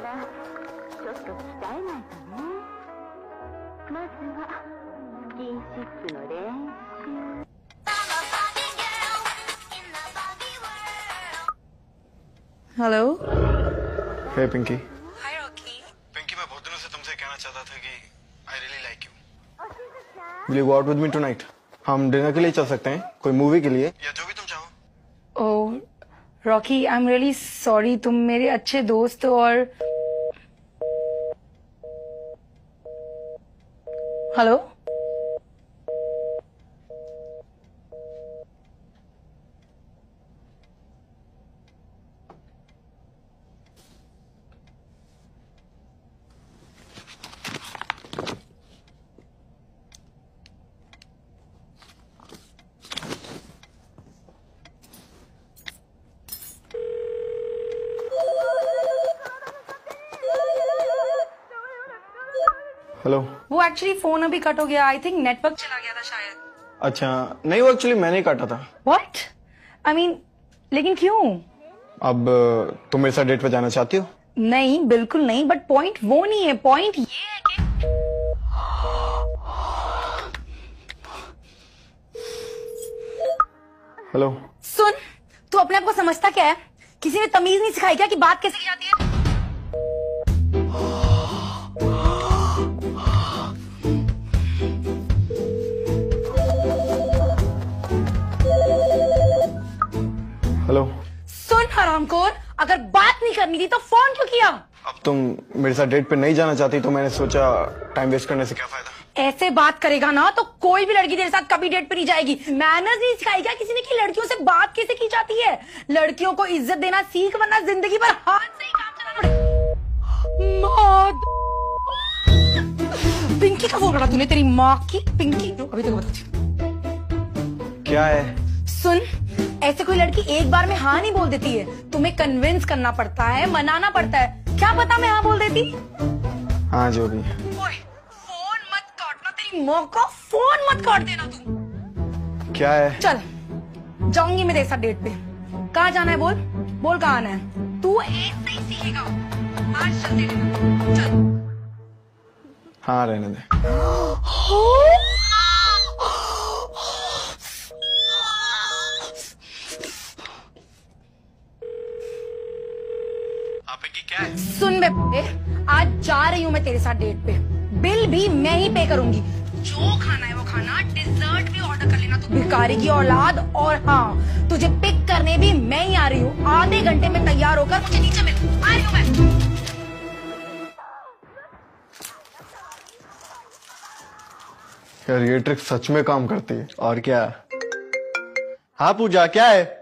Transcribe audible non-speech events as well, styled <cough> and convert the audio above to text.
からちょっと鍛えないとねまずはスキンシップの練習 hello hey Pinky hi Rocky Pinky मैं बहुत दिनों से तुमसे कहना चाहता था कि I really like you will you go out with me tonight हम डिनर के लिए चल सकते हैं कोई मूवी के लिए या जो भी तुम चाहो oh Rocky I am really sorry तुम मेरे अच्छे दोस्त हो और हेलो हेलो वो एक्चुअली फ़ोन अभी कट हो गया. आई थिंक नेटवर्क चला गया था शायद. अच्छा नहीं वो एक्चुअली मैंने ही काटा था. व्हाट आई मीन लेकिन क्यों? अब तुम मेरे साथ डेट पे जाना चाहती हो? नहीं बिल्कुल नहीं बट पॉइंट वो नहीं है. पॉइंट ये है कि हेलो सुन तू अपने आप को समझता क्या है? किसी ने तमीज नहीं सिखाई क्या कि बात कैसे सुन हरामखोर अगर बात नहीं करनी थी तो फ़ोन क्यों किया? अब तुम मेरे साथ डेट पे नहीं जाना चाहती तो मैंने सोचा टाइम वेस्ट करने से क्या फ़ायदा? ऐसे बात करेगा ना तो कोई भी लड़की तेरे साथ कभी डेट पे नहीं जाएगी। मैनर्स नहीं सिखाई क्या किसी ने कि लड़कियों से बात कैसे की जाती है? लड़कियों को इज़्ज़त देना सीख वरना ज़िंदगी भर हाथ से ही काम चलाना। पड़ेगा पिंकी का फ़ोन करा तूने तेरी माँ की पिंकी। अभी तक बताती क्या है? सुन ऐसे कोई लड़की एक बार में हाँ नहीं बोल देती है। तुम्हें कन्विंस करना पड़ता है मनाना पड़ता है। क्या पता मैं हाँ बोल देती? हाँ जो भी। फ़ोन मत काटना तेरी माँ का फ़ोन मत काट देना तू। क्या है? चल जाऊँगी मैं तेरे साथ डेट पे। कहाँ जाना है बोल? बोल कहाँ आना है? तू एक से ही सीखेगा। आज चल चल। हाँ रहने दे। <gasps> की क्या? है सुन बे बे, आज जा रही हूँ मैं तेरे साथ डेट पे। बिल भी मैं ही पे करूँगी। जो खाना है वो खाना डिजर्ट भी ऑर्डर कर लेना तू। भिखारी की औलाद और हाँ तुझे पिक करने भी मैं ही आ रही हूँ। आधे घंटे में तैयार होकर मुझे नीचे मिल। आ रही हूँ मैं। यार ये ट्रिक सच में काम करती है। और क्या? हाँ पूजा क्या है?